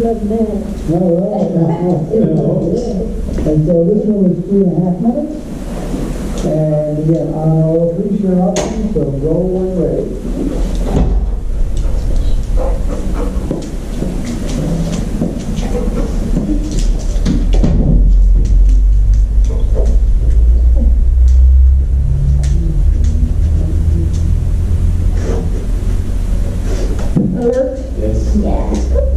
look bad. All right. And so this one is three and a half minutes. And again, I'll three your options, so go when ready. Alert? Yes. Yes,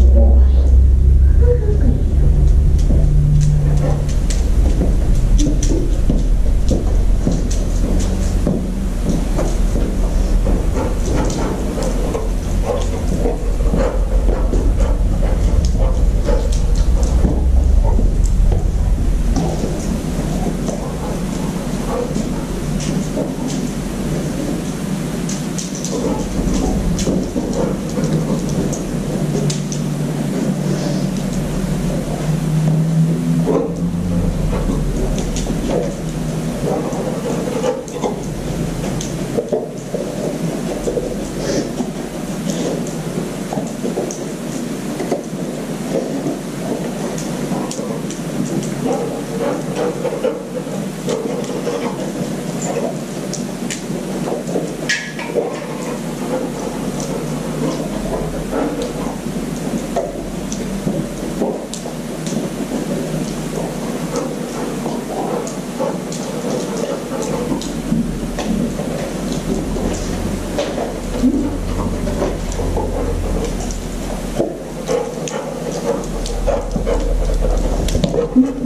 Hmm?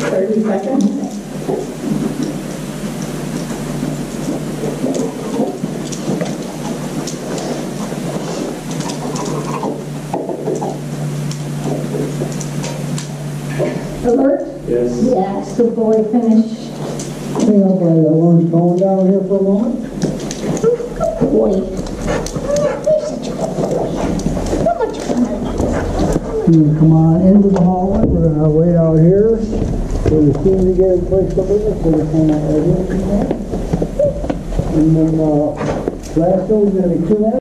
30 seconds. Alert? Yes. Yes, good boy, finish. Hang on, while the one's going down here for a moment. Good boy. You're such a good boy. How much fun? You can come on into the hallway, we're gonna wait out here for the team to get in place over there, so we can, uh, And then, uh, last one, we're gonna be two minutes.